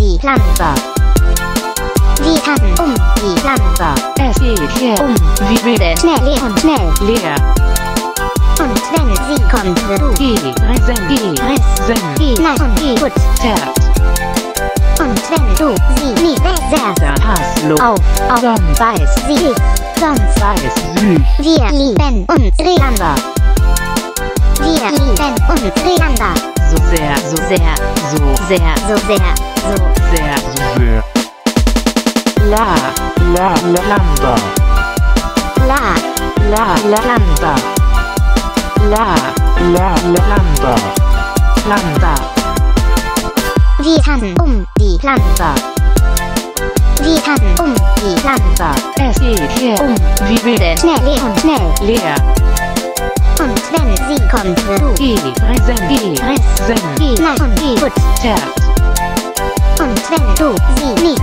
die Pflanze. Wir tanzen um die Pflanze. Es geht hier um wie wilden Schnell, leer und schnell. leer. Und wenn sie kommt, du Geh, reisen, geh, reisen, geh nach und geh gut. tert, Und wenn du sie nicht besserst, dann du auf, auf, dann weiß sie nicht. Sonst weiß süß. wir lieben uns einander. Wir lieben uns einander. So sehr, so sehr, so Sehr, so sehr, There. La, la, la, lambda. La, La, la, lambda. La, la, la, lambda. Lambda. wir tanzen um die Pflanze. Wir tanzen um die Pflanze. Es geht hier um wie wilden Schnell, leer und schnell. leer. Und wenn sie kommt, wird du Geh, reisen, geh, reisen, geh nach und geh gut. tert, Und wenn du sie nicht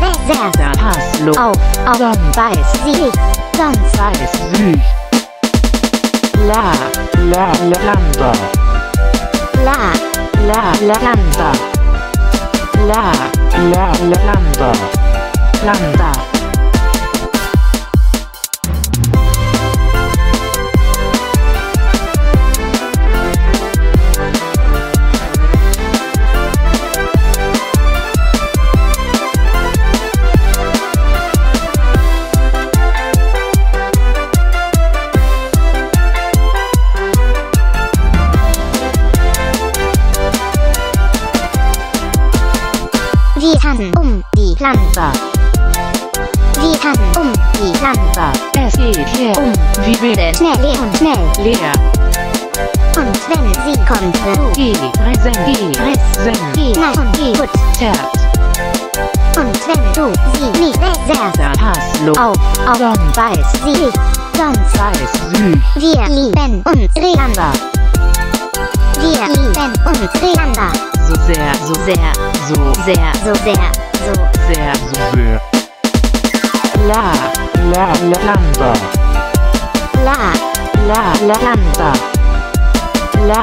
dann hast du auf, auf, dann weiß sie. Sonst weiß süß. La, la, la, lambda. la, La, la, lambda. La, la, la, lambda. Lambda. Die Pflanze. Wir tanzen um die Pflanze. Es geht hier um wie wilden Schnell, leer und schnell. leer. Und wenn sie kommt, Geh, reisen, geh, reisen, und geh gut. tert, Und wenn du sie nicht besserst, du auf, auf, dann weiß sie. Sonst weiß süß. wir lieben uns einander. Wir lieben uns einander. So sehr, so Sehr, so sehr, so sehr, Zubę. La, la, lavanda. La, la, la lavanda. La,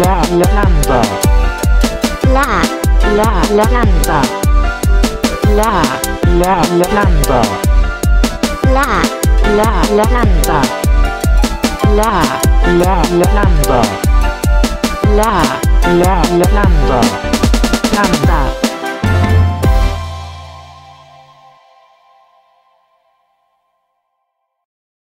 la, la lavanda. La, la, la lavanda. La, la, la lavanda. La, la, la lavanda. La, la, la lavanda. La, la, la lavanda. Lavanda.